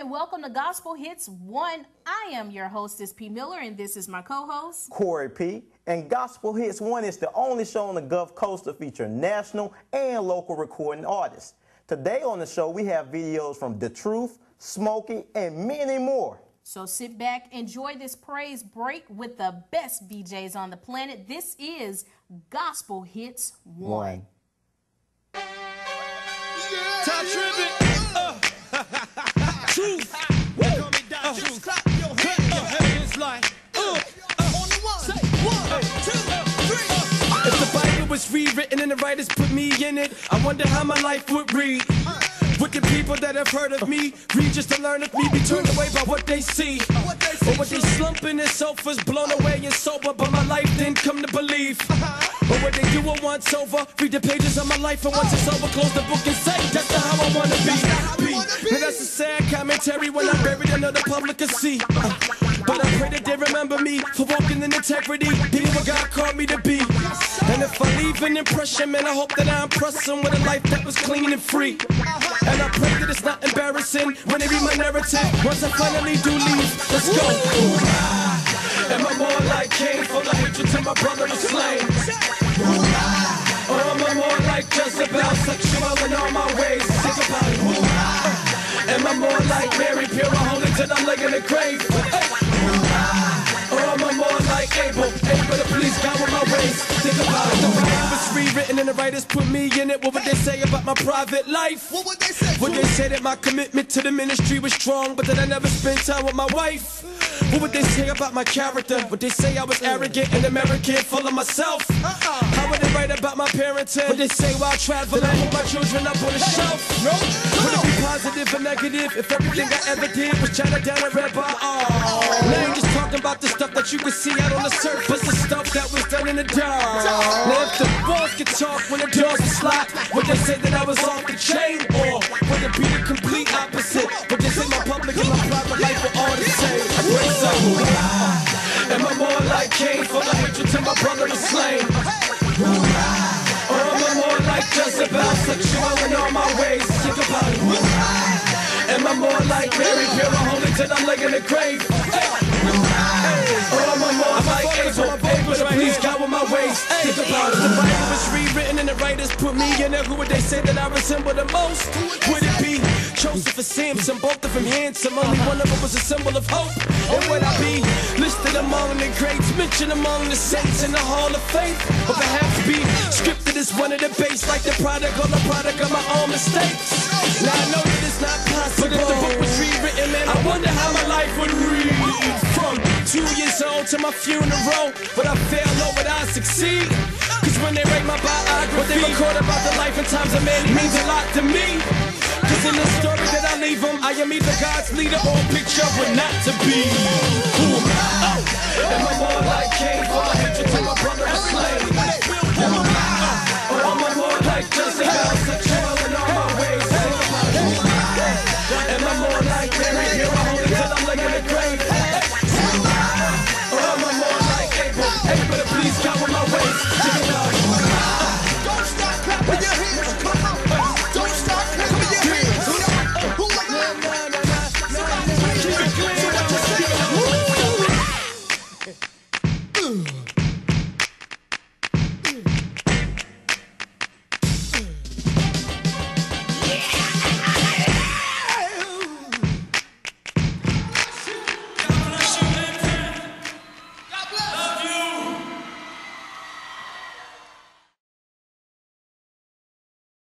And welcome to Gospel Hits 1. I am your hostess, P. Miller, and this is my co host. Corey P. And Gospel Hits 1 is the only show on the Gulf Coast to feature national and local recording artists. Today on the show, we have videos from Da Truth, Smokey, and many more. So sit back, enjoy this praise break with the best VJs on the planet. This is Gospel Hits 1. One. Top tripping. Uh. Truth. Uh. Just clap your hands. Uh. Hands like. Uh. On the one. Say three. If the Bible was rewritten and the writers put me in it, I wonder how my life would read. Would the people that have heard of me read just to learn of me, be turned away by what they see? Or would they slump in their sofas, blown away and sober, but my life didn't come to believe? Or would they do once over, read the pages of my life, and once it's over, close the book and commentary when I'm buried under the public can see. Uh, but I pray that they remember me for walking in integrity, being what God called me to be. And if I leave an impression, man, I hope that I impress them with a life that was clean and free. And I pray that it's not embarrassing when they read my narrative. Once I finally do leave, let's go. Am I more like Cain, full of hatred till my brother was slain? Mary, pure and holy till I'm laying in the grave? Or am I more like Abel, able to please God with my ways? Think about it. The was rewritten and the writers put me in it. What would they say about my private life? What would they say? Would they say that my commitment to the ministry was strong, but that I never spent time with my wife? What would they say about my character? Would they say I was arrogant and American, full of myself? Uh-uh. How would they write about my parenting? Would they say while traveling, I put my children up on the shelf? No. Would it be positive negative if everything I ever did was China down and red bar? Oh. Now I ain't just talking about the stuff that you can see out on the surface, the stuff that was done in the dark. Now if the walls could talk when the doors were slapped, would they say that I was off the chain? Or would it be the complete opposite? Would they say my public and my private life were all the same? I pray so. Am I more like Cain, full of hatred till my brother was slain? Or am like Mary, pure holy till I'm laying in the grave? Or am I more like Abel, able to please God with my ways? Think about it. The Bible was rewritten and the writers put me in it. Who would they say that I resemble the most? It be Samson? Both of them handsome. Only one of them was a symbol of hope. Or would I be listed among the greats, mentioned among the saints in the Hall of Faith? Or perhaps be scripted as one of the base, like the prodigal, the product of my own mistakes. Now I know that it's not possible. But if the book was rewritten, man, I wonder how my life would read. From two years old to my funeral, would I fail or would I succeed? Cause when they write my biography, what they record about the life and times of man, leave them, I am either God's leader or a picture what not to be.